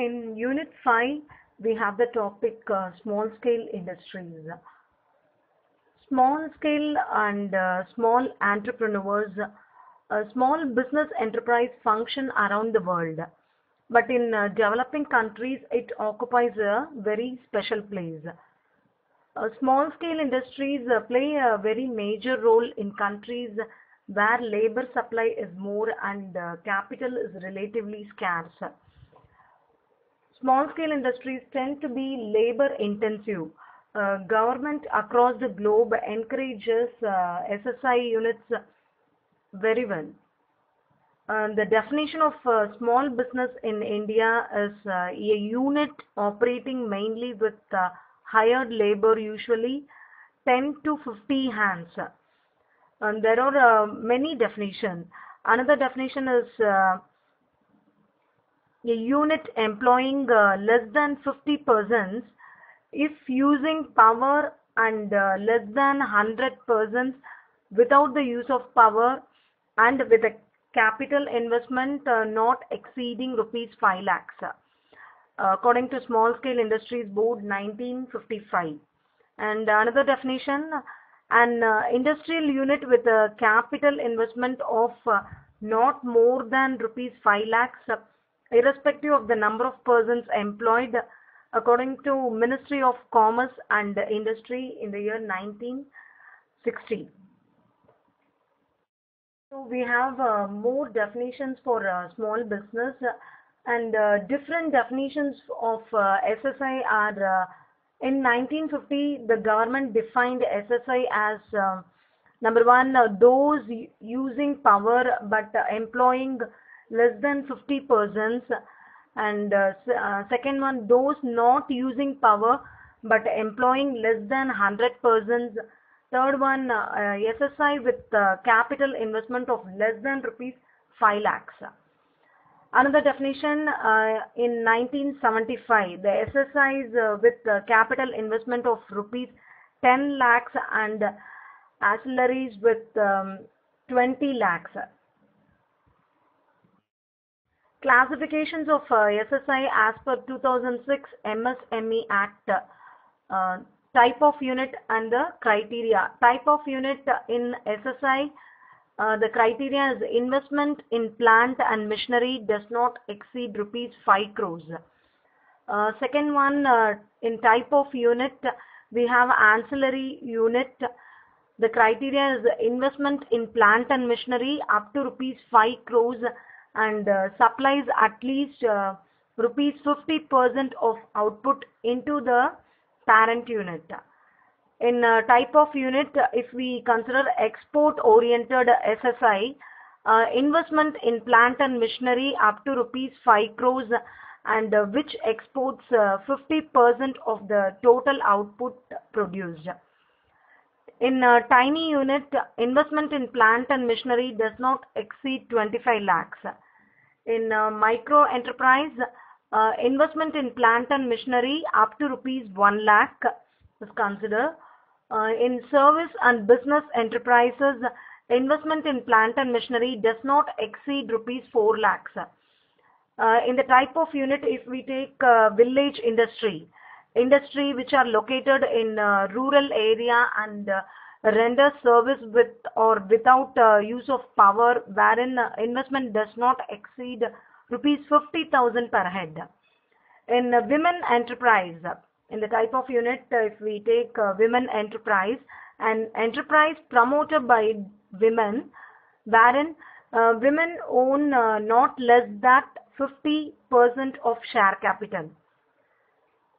In Unit 5, we have the topic uh, small scale industries. Small scale and uh, small entrepreneurs, uh, small business enterprise function around the world. But in uh, developing countries, it occupies a very special place. Uh, small scale industries uh, play a very major role in countries where labor supply is more and capital is relatively scarce. Small scale industries tend to be labor intensive. Uh, government across the globe encourages uh, SSI units very well. Uh, the definition of uh, small business in India is uh, a unit operating mainly with uh, hired labor, usually 10 to 50 hands. And there are many definitions. Another definition is a unit employing uh, less than 50 persons if using power and uh, less than 100 persons without the use of power and with a capital investment uh, not exceeding rupees 5 lakhs according to small scale industries board 1955 and another definition an uh, industrial unit with a capital investment of uh, not more than rupees 5 lakhs irrespective of the number of persons employed according to ministry of commerce and industry in the year 1960 so we have uh, more definitions for uh, small business uh, and uh, different definitions of uh, SSI are uh, in 1950 the government defined SSI as number one those using power but employing less than 50 persons. And uh, uh, second one those not using power but employing less than 100 persons. Third one uh, uh, SSI with uh, capital investment of less than rupees 5 lakhs. Another definition uh, in 1975 the SSIs uh, with uh, capital investment of rupees 10 lakhs and ancillaries with um, 20 lakhs classifications of uh, SSI as per 2006 MSME Act uh, type of unit and the criteria. Type of unit in SSI uh, the criteria is investment in plant and machinery does not exceed rupees 5 crores. Uh, second one uh, in type of unit we have ancillary unit. The criteria is investment in plant and machinery up to rupees 5 crores and uh, supplies at least uh, rupees 50% of output into the parent unit. In uh, type of unit, uh, if we consider export oriented SSI, uh, investment in plant and machinery up to rupees 5 crores and uh, which exports uh, 50% of the total output produced. In a tiny unit, investment in plant and machinery does not exceed 25 lakhs. In micro enterprise, uh, investment in plant and machinery up to rupees 1 lakh is considered. Uh, in service and business enterprises, investment in plant and machinery does not exceed rupees 4 lakhs. Uh, in the type of unit, if we take uh, village industry, industry which are located in uh, rural area and uh, render service with or without uh, use of power wherein uh, investment does not exceed rupees 50000 per head. In women enterprise in the type of unit uh, if we take women enterprise an enterprise promoted by women wherein uh, women own not less than 50% of share capital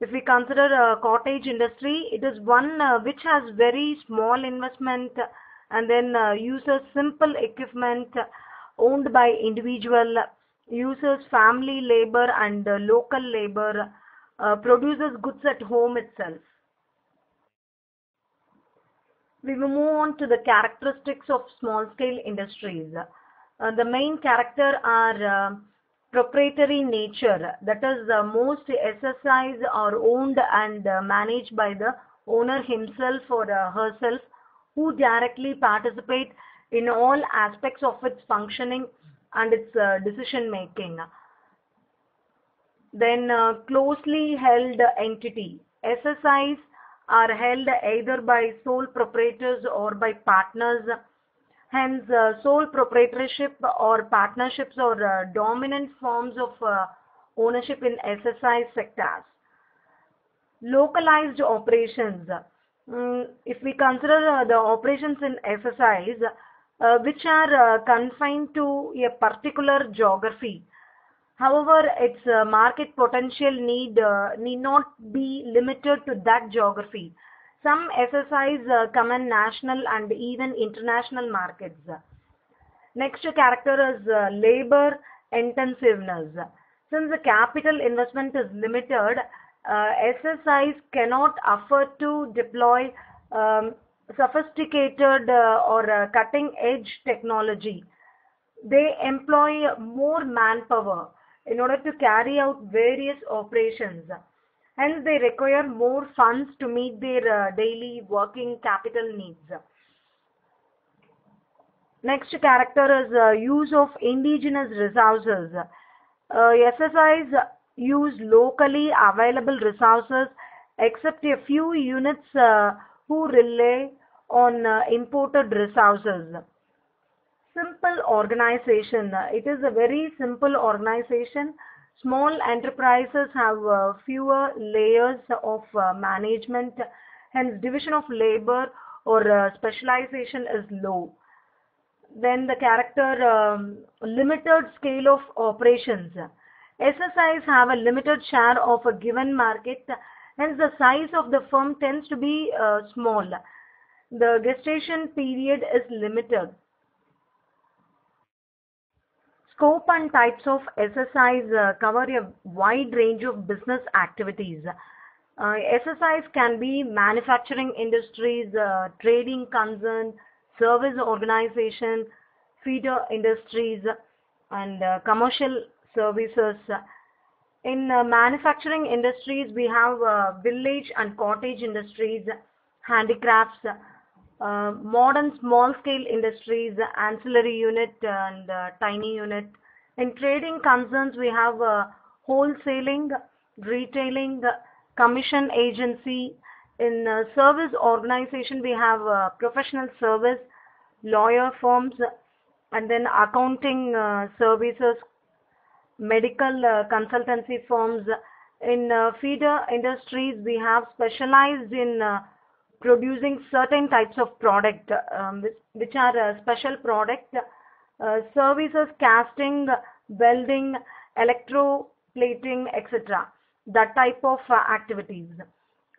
if we consider uh, cottage industry, it is one uh, which has very small investment and then uh, uses simple equipment owned by individual, uses family labor and local labor, uh, produces goods at home itself. We will move on to the characteristics of small scale industries. Uh, the main character are proprietary nature that is uh, most SSIs are owned and uh, managed by the owner himself or uh, herself who directly participate in all aspects of its functioning and its uh, decision making Then closely held entity. SSIs are held either by sole proprietors or by partners. Hence, uh, sole proprietorship or partnerships are uh, dominant forms of uh, ownership in SSI sectors. Localized operations. Mm, if we consider uh, the operations in SSIs, uh, which are uh, confined to a particular geography, However, its market potential need need not be limited to that geography. Some SSIs uh, command national and even international markets. Next character is uh, labor intensiveness. Since the capital investment is limited, uh, SSIs cannot afford to deploy um, sophisticated uh, or uh, cutting edge technology. They employ more manpower in order to carry out various operations. Hence, they require more funds to meet their uh, daily working capital needs. Next character is uh, use of indigenous resources. Uh, SSIs use locally available resources except a few units uh, who rely on uh, imported resources simple organization. It is a very simple organization. Small enterprises have uh, fewer layers of uh, management, hence division of labor or uh, specialization is low. Then the character um, limited scale of operations. SSIs have a limited share of a given market, hence the size of the firm tends to be uh, small. The gestation period is limited scope and types of SSIs uh, cover a wide range of business activities. Uh, SSIs can be manufacturing industries, uh, trading concern, service organization, feeder industries, and uh, commercial services. In uh, manufacturing industries, we have uh, village and cottage industries, handicrafts, modern small scale industries, ancillary unit and uh, tiny unit. In trading concerns, we have uh, wholesaling, retailing, commission agency. In uh, service organization, we have professional service, lawyer firms, and then accounting services, medical consultancy firms. In feeder industries, we have specialized in producing certain types of product um, which, are uh, special product uh, services casting welding electroplating etc that type of uh, activities.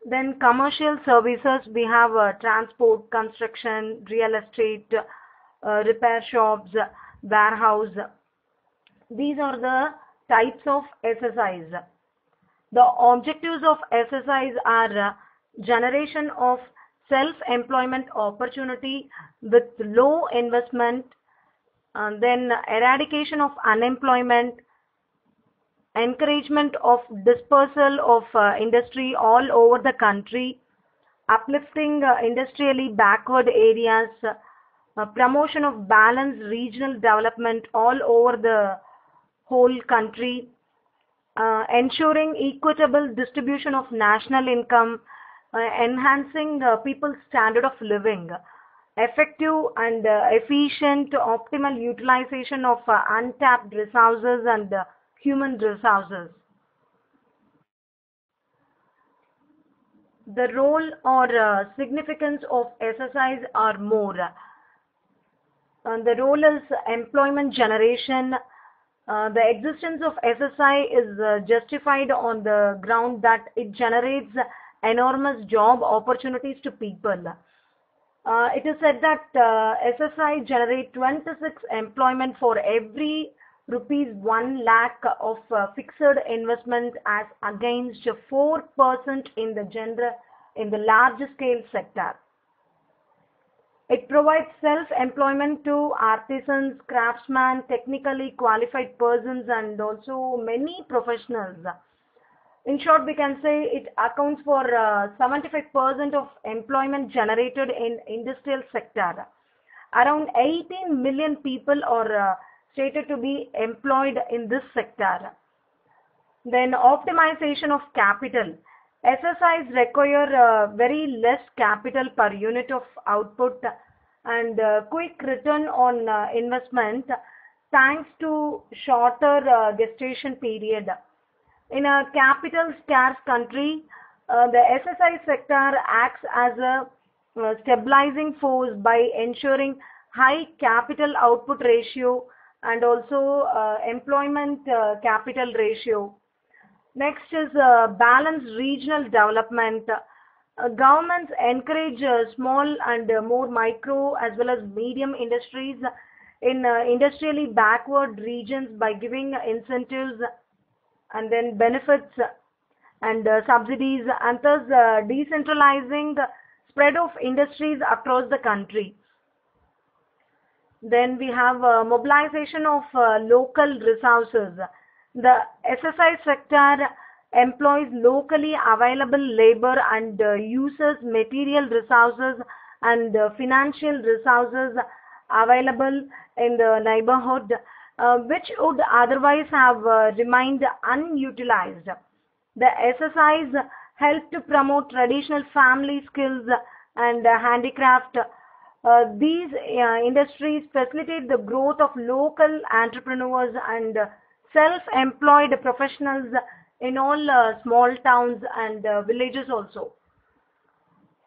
Then commercial services we have uh, transport construction real estate uh, repair shops warehouse. These are the types of SSIs the objectives of SSIs are uh, generation of self-employment opportunity with low investment, then eradication of unemployment, encouragement of dispersal of uh, industry all over the country, uplifting uh, industrially backward areas, uh, promotion of balanced regional development all over the whole country, uh, ensuring equitable distribution of national income, enhancing uh, people's standard of living, effective and uh, efficient optimal utilization of uh, untapped resources and uh, human resources. The role or uh, significance of SSIs are more. Uh, the role is employment generation. Uh, the existence of SSI is uh, justified on the ground that it generates enormous job opportunities to people. Uh, it is said that uh, SSI generate 26 employment for every rupees 1 lakh of uh, fixed investment as against 4% in the gender in the large scale sector. It provides self-employment to artisans, craftsmen, technically qualified persons and also many professionals. In short, we can say it accounts for uh, 75% of employment generated in industrial sector. Around 18 million people are uh, stated to be employed in this sector. Then optimization of capital. SSIs require uh, very less capital per unit of output and uh, quick return on uh, investment thanks to shorter uh, gestation period. In a capital scarce country, uh, the SSI sector acts as a uh, stabilizing force by ensuring high capital output ratio and also uh, employment uh, capital ratio. Next is uh, balanced regional development. Uh, governments encourage small and more micro as well as medium industries in industrially backward regions by giving incentives and then benefits and uh, subsidies and thus uh, decentralizing the spread of industries across the country. Then we have uh, mobilization of uh, local resources. The SSI sector employs locally available labor and uh, uses material resources and uh, financial resources available in the neighborhood uh, which would otherwise have uh, remained unutilized. The SSIs help to promote traditional family skills and handicraft. Uh, these uh, industries facilitate the growth of local entrepreneurs and self-employed professionals in all uh, small towns and uh, villages also.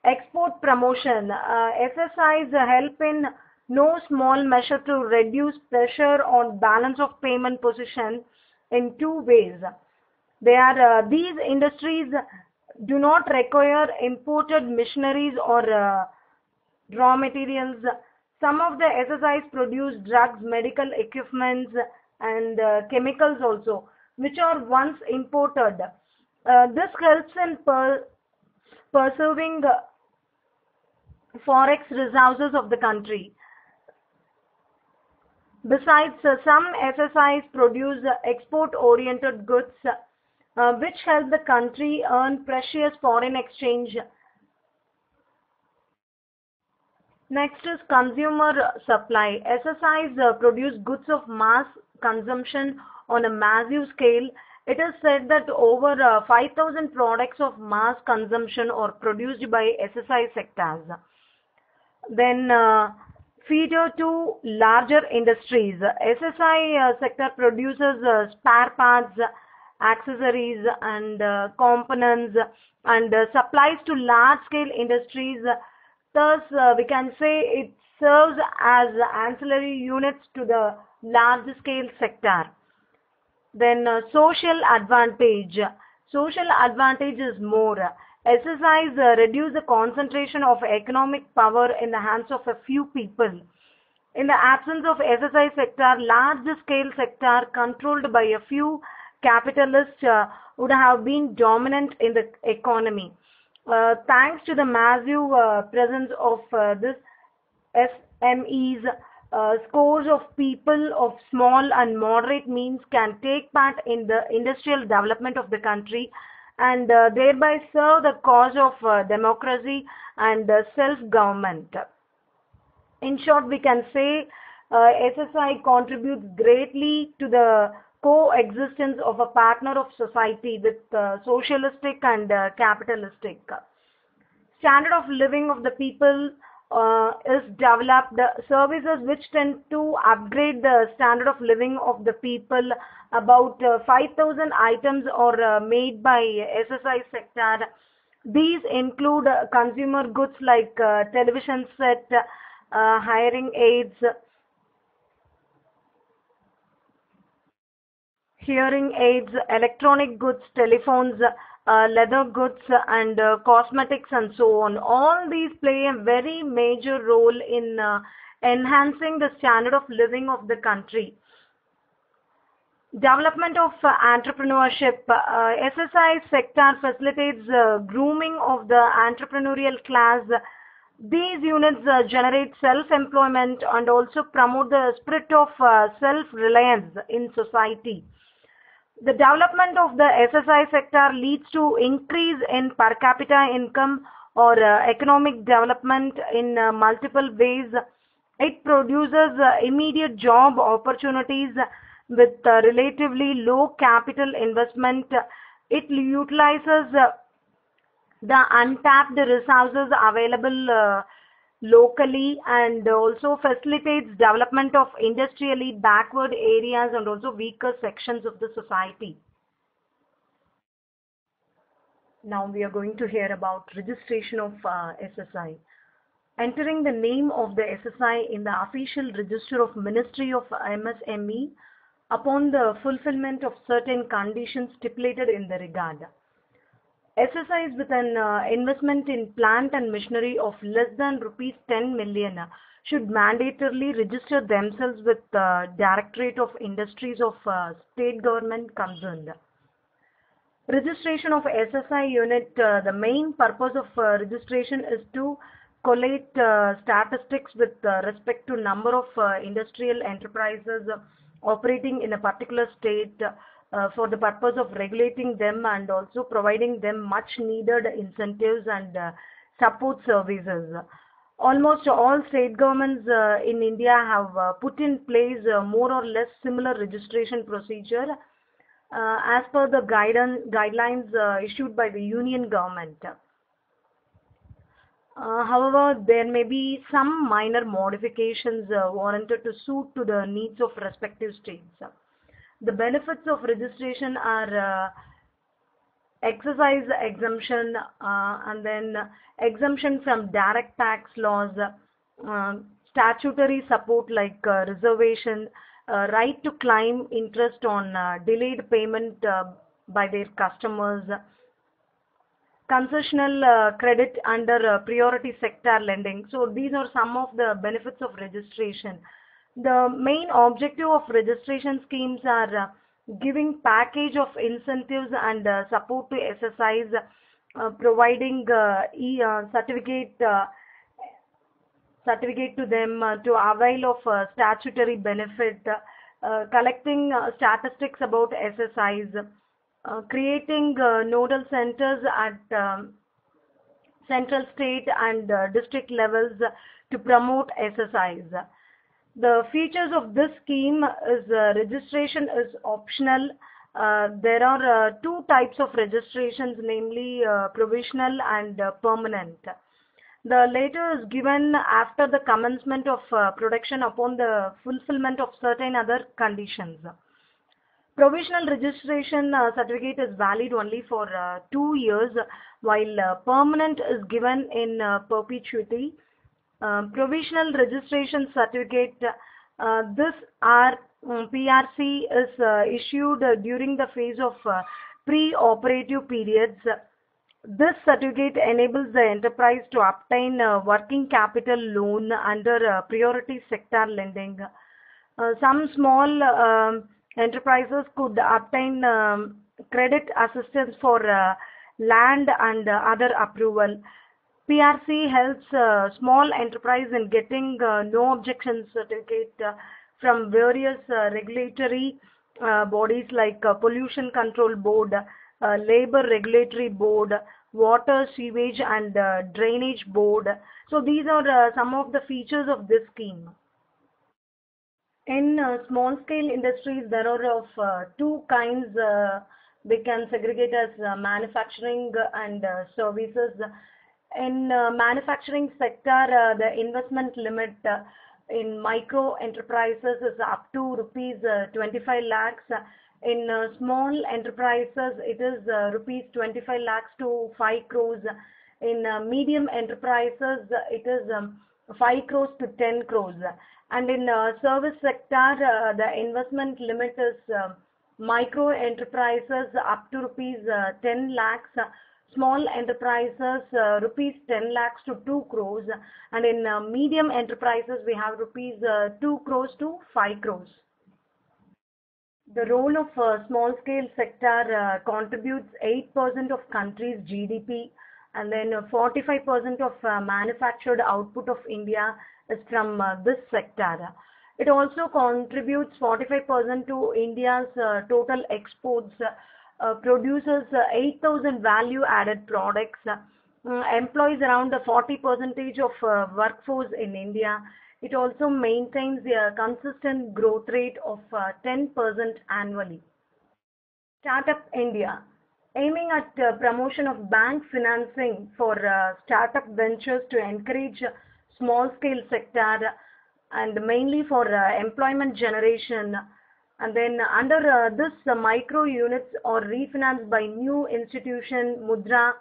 Export promotion. Uh, SSIs help in no small measure to reduce pressure on balance of payment position in two ways. They are uh, these industries do not require imported machineries or uh, raw materials. Some of the SSIs produce drugs, medical equipments, and uh, chemicals also, which are once imported. Uh, this helps in per- preserving uh, forex resources of the country. Besides, uh, some SSIs produce uh, export-oriented goods uh, which help the country earn precious foreign exchange. Next is consumer supply. SSIs produce goods of mass consumption on a massive scale. It is said that over uh, 5,000 products of mass consumption are produced by SSI sectors. Then feeder to larger industries. SSI uh, sector produces uh, spare parts, accessories and uh, components and supplies to large scale industries. Thus, we can say it serves as ancillary units to the large scale sector. Then social advantage. Social advantage is more. SSIs uh, reduce the concentration of economic power in the hands of a few people. In the absence of SSI sector, large scale sector controlled by a few capitalists uh, would have been dominant in the economy. Uh, thanks to the massive uh, presence of uh, this SMEs, uh, scores of people of small and moderate means can take part in the industrial development of the country and uh, thereby serve the cause of uh, democracy and uh, self-government. In short, we can say SSI contributes greatly to the coexistence of a partner of society with socialistic and capitalistic. Standard of living of the people uh, is developed. Services which tend to upgrade the standard of living of the people. About uh, 5,000 items are uh, made by SSI sector. These include consumer goods like uh, television set, uh, hiring aids, hearing aids, electronic goods, telephones, uh, leather goods, and uh, cosmetics, and so on. All these play a very major role in uh, enhancing the standard of living of the country. Development of uh, entrepreneurship. Uh, SSI sector facilitates uh, grooming of the entrepreneurial class. These units generate self-employment and also promote the spirit of self-reliance in society. The development of the SSI sector leads to increase in per capita income or uh, economic development in uh, multiple ways. It produces uh, immediate job opportunities with uh, relatively low capital investment. It utilizes uh, the untapped resources available uh, locally and also facilitates development of industrially backward areas and also weaker sections of the society. Now we are going to hear about registration of uh, SSI. Entering the name of the SSI in the official register of Ministry of MSME upon the fulfillment of certain conditions stipulated in the regard. SSIs with an uh, investment in plant and machinery of less than rupees 10 million uh, should mandatorily register themselves with the Directorate of Industries of uh, state government concerned. Registration of SSI unit, uh, the main purpose of uh, registration is to collate uh, statistics with respect to number of industrial enterprises operating in a particular state uh, for the purpose of regulating them and also providing them much needed incentives and uh, support services. Almost all state governments uh, in India have uh, put in place uh, more or less similar registration procedure uh, as per the guidance, guidelines issued by the union government. however, there may be some minor modifications warranted to suit to the needs of respective states the benefits of registration are uh, excise exemption uh, and then exemption from direct tax laws, uh, statutory support like uh, reservation, uh, right to claim interest on uh, delayed payment by their customers, concessional credit under priority sector lending. So these are some of the benefits of registration the main objective of registration schemes are uh, giving package of incentives and uh, support to SSIs, uh, providing uh, e uh, certificate uh, certificate to them to avail of statutory benefit, collecting statistics about SSIs, creating nodal centers at um, central, state, and district levels to promote SSIs. The features of this scheme is uh, registration is optional. Uh, there are uh, two types of registrations, namely uh, provisional and uh, permanent. The latter is given after the commencement of uh, production upon the fulfillment of certain other conditions. Provisional registration certificate is valid only for two years, while permanent is given in perpetuity. Um, provisional registration certificate. Uh, this R um, PRC is uh, issued uh, during the phase of uh, pre-operative periods. This certificate enables the enterprise to obtain working capital loan under priority sector lending. some small um, enterprises could obtain um, credit assistance for land and other approval. PRC helps uh, small enterprise in getting uh, no objection certificate uh, from various uh, regulatory uh, bodies like uh, Pollution Control Board, Labor Regulatory Board, Water, Sewage and Drainage Board. So these are some of the features of this scheme. In small scale industries, there are of two kinds we can segregate as manufacturing and services in uh, manufacturing sector, uh, the investment limit uh, in micro enterprises is up to rupees 25 lakhs. In small enterprises, it is rupees 25 lakhs to 5 crores. In medium enterprises, it is um, 5 crores to 10 crores. And in service sector, the investment limit is micro enterprises up to rupees 10 lakhs small enterprises uh, rupees 10 lakhs to 2 crores and in uh, medium enterprises we have rupees uh, 2 crores to 5 crores. The role of uh, small scale sector uh, contributes 8% of country's GDP and then 45% of uh, manufactured output of India is from this sector. It also contributes 45% to India's total exports produces uh, 8,000 value-added products, uh, employs around 40 percentage of workforce in India. It also maintains a consistent growth rate of uh, 10% annually. Startup India, aiming at uh, promotion of bank financing for uh, startup ventures to encourage small scale sector and mainly for uh, employment generation. And then under uh, this, micro units are refinanced by new institution Mudra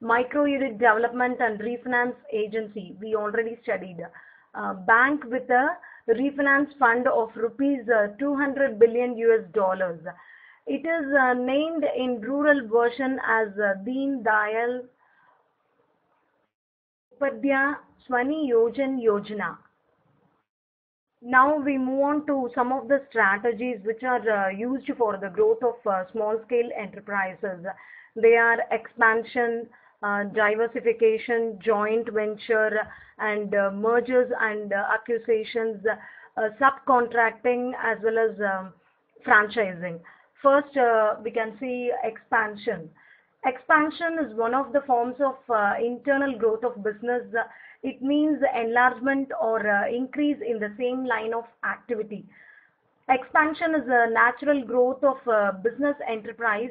Micro Unit Development and Refinance Agency. We already studied. Uh, bank with a refinance fund of rupees uh, 200 billion US dollars. It is uh, named in rural version as uh, Deen Dayal Upadhyaya Swani Yojan Yojana. Now we move on to some of the strategies which are uh, used for the growth of uh, small scale enterprises. They are expansion, uh, diversification, joint venture, and uh, mergers and acquisitions, uh, subcontracting, as well as um, franchising. First, uh, we can see expansion. Expansion is one of the forms of internal growth of business. It means enlargement or uh, increase in the same line of activity. Expansion is a natural growth of uh, business enterprise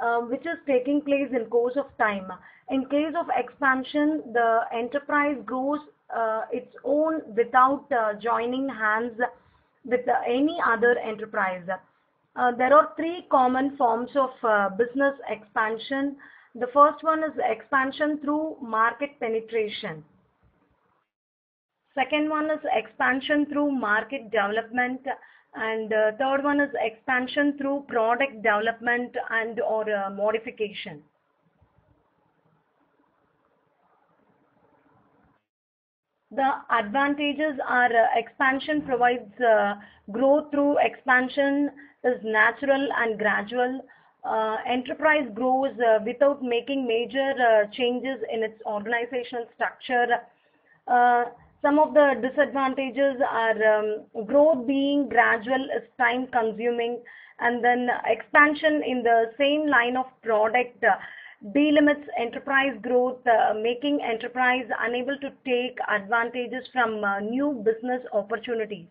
uh, which is taking place in course of time. In case of expansion, the enterprise grows uh, its own without joining hands with any other enterprise. There are three common forms of business expansion. The first one is expansion through market penetration. Second one is expansion through market development and uh, third one is expansion through product development and or uh, modification. The advantages are uh, expansion provides uh, growth through expansion is natural and gradual. Uh, enterprise grows uh, without making major changes in its organizational structure. Some of the disadvantages are um, growth being gradual is time consuming and then expansion in the same line of product uh, delimits enterprise growth, uh, making enterprise unable to take advantages from uh, new business opportunities.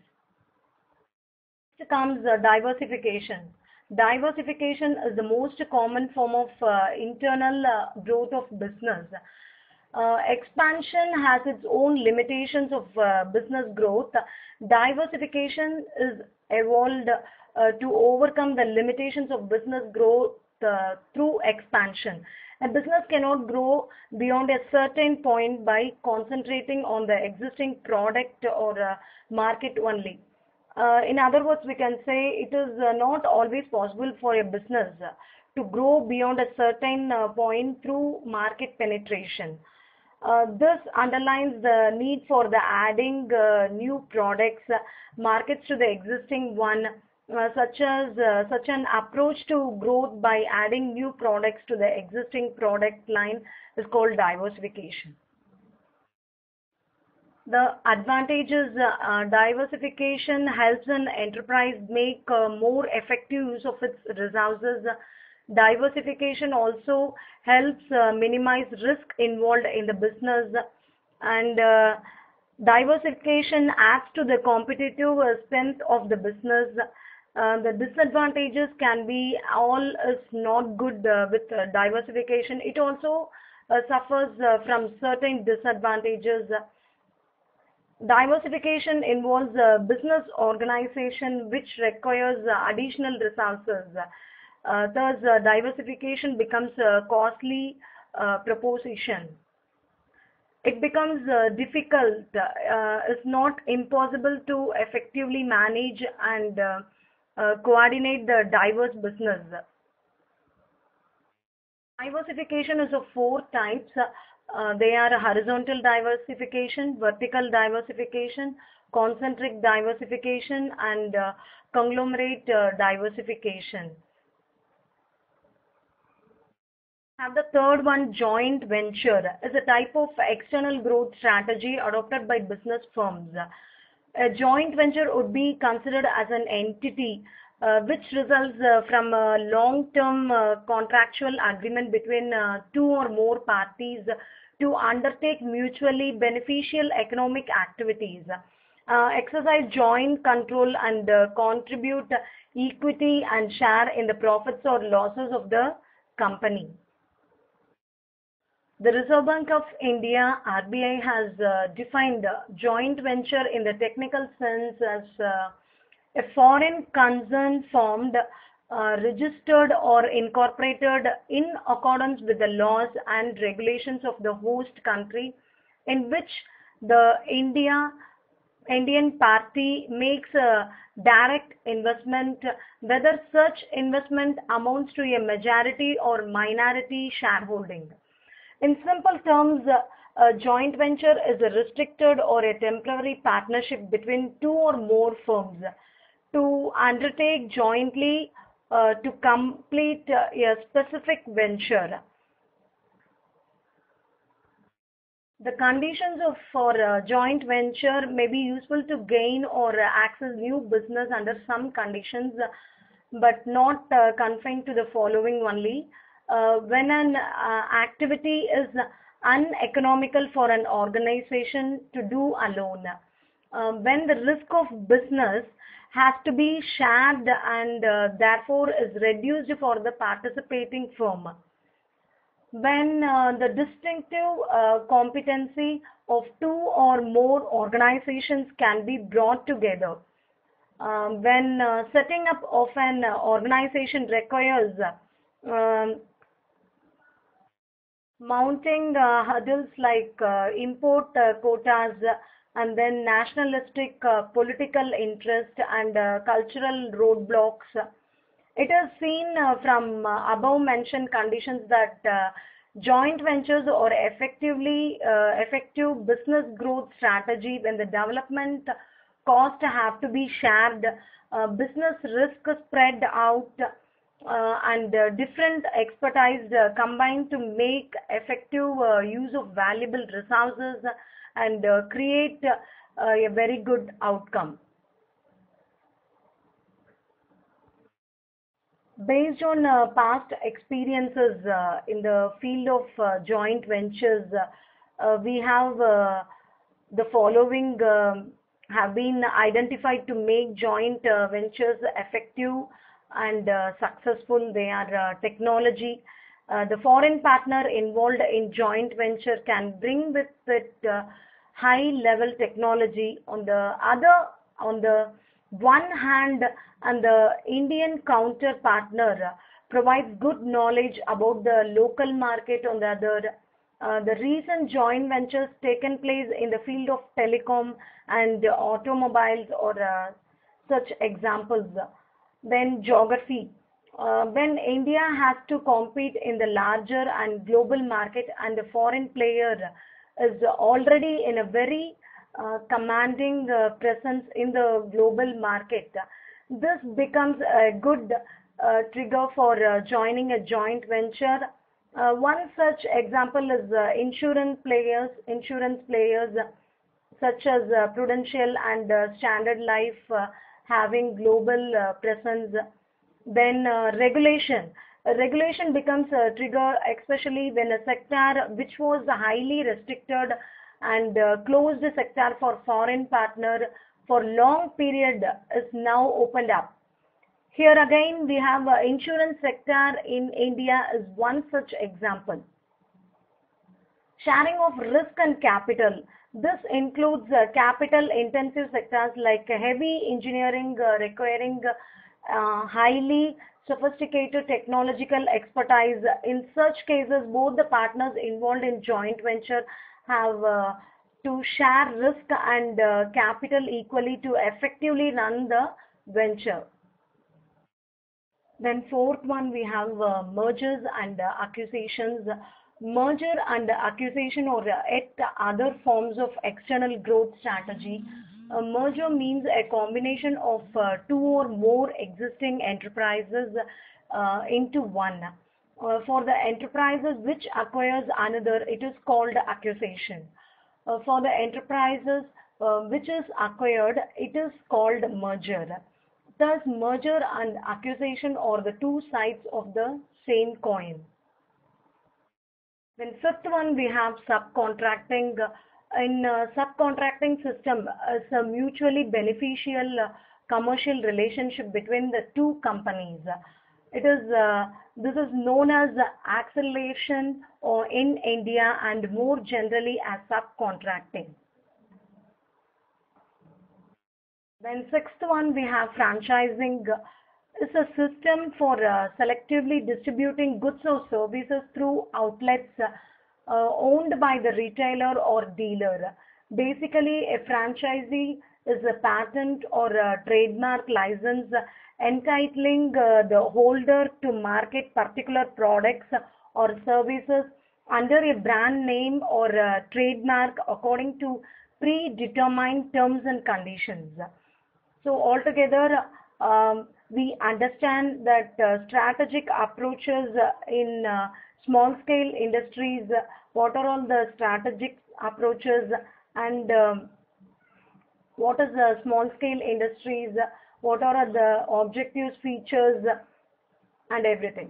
Next comes diversification. Diversification is the most common form of uh, internal uh, growth of business. Uh, expansion has its own limitations of uh, business growth. Diversification is evolved uh, to overcome the limitations of business growth through expansion. A business cannot grow beyond a certain point by concentrating on the existing product or market only. In other words, we can say it is not always possible for a business to grow beyond a certain point through market penetration. Uh, this underlines the need for the adding uh, new products, uh, markets to the existing one, uh, such as uh, such an approach to growth by adding new products to the existing product line is called diversification. The advantages uh, diversification helps an enterprise make uh, more effective use of its resources. Diversification also helps uh, minimize risk involved in the business and uh, diversification adds to the competitive uh, strength of the business. Uh, the disadvantages can be all is not good uh, with uh, diversification. It also suffers from certain disadvantages. Diversification involves business organization which requires additional resources. Uh, thus, uh, diversification becomes a costly uh, proposition. It becomes difficult, it's not impossible to effectively manage and coordinate the diverse business. Diversification is of four types. Uh, they are horizontal diversification, vertical diversification, concentric diversification, and uh, conglomerate uh, diversification. Have the third one, joint venture, is a type of external growth strategy adopted by business firms. A joint venture would be considered as an entity uh, which results uh, from a long-term uh, contractual agreement between uh, two or more parties to undertake mutually beneficial economic activities. uh, exercise joint control and uh, contribute equity and share in the profits or losses of the company. The Reserve Bank of India, RBI, has uh, defined joint venture in the technical sense as uh, a foreign concern formed, uh, registered or incorporated in accordance with the laws and regulations of the host country in which the India Indian party makes a direct investment, whether such investment amounts to a majority or minority shareholding. In simple terms, a joint venture is a restricted or a temporary partnership between two or more firms to undertake jointly uh, to complete uh, a specific venture. The conditions of for a joint venture may be useful to gain or access new business under some conditions, but not uh, confined to the following only. Uh, when an uh, activity is uneconomical for an organization to do alone, uh, when the risk of business has to be shared and uh, therefore is reduced for the participating firm when uh, the distinctive uh, competency of two or more organizations can be brought together. Um, when uh, setting up of an organization requires um, mounting uh, hurdles like uh, import uh, quotas and then nationalistic political interest and cultural roadblocks. It is seen uh, from uh, above mentioned conditions that uh, joint ventures or effectively effective business growth strategy when the development cost have to be shared, business risk spread out, uh, and uh, different expertise uh, combined to make effective use of valuable resources and create a very good outcome. based on uh, past experiences uh, in the field of uh, joint ventures, uh, uh, we have uh, the following um, have been identified to make joint ventures effective and uh, successful. They are uh, technology. Uh, the foreign partner involved in joint venture can bring with it high level technology. On the other, on the one hand and the Indian counter partner provides good knowledge about the local market on the other. Uh, the recent joint ventures taken place in the field of telecom and automobiles or uh, such examples. Then geography. Uh, when India has to compete in the larger and global market and the foreign player is already in a very uh, commanding uh, presence in the global market, this becomes a good uh, trigger for joining a joint venture. one such example is insurance players, insurance players such as Prudential and Standard Life having global presence. Then regulation regulation becomes a trigger especially when a sector which was highly restricted and uh, closed sector for foreign partner for long period is now opened up. Here again we have uh, insurance sector in India is one such example. Sharing of risk and capital. This includes uh, capital intensive sectors like heavy engineering uh, requiring uh, highly sophisticated technological expertise. In such cases, both the partners involved in joint venture have uh, to share risk and uh, capital equally to effectively run the venture. Then fourth one we have uh, mergers and acquisitions. Merger and acquisition or yet other forms of external growth strategy. A merger means a combination of uh, two or more existing enterprises uh, into one. Uh, for the enterprises which acquires another, it is called acquisition. Uh, for the enterprises uh, which is acquired, it is called merger. Thus, merger and acquisition are the two sides of the same coin. Then fifth one we have subcontracting. in uh, subcontracting system is a mutually beneficial uh, commercial relationship between the two companies. It is uh, this is known as ancillarization or in India and more generally as subcontracting. Then sixth one we have franchising is a system for uh, selectively distributing goods or services through outlets uh, owned by the retailer or dealer. Basically, a franchisee is a patent or a trademark license entitling uh, the holder to market particular products or services under a brand name or a trademark according to predetermined terms and conditions. So altogether, um, we understand that uh, strategic approaches in uh, small scale industries, what are all the strategic approaches and um, what is the small scale industries, what are the objectives, features and everything.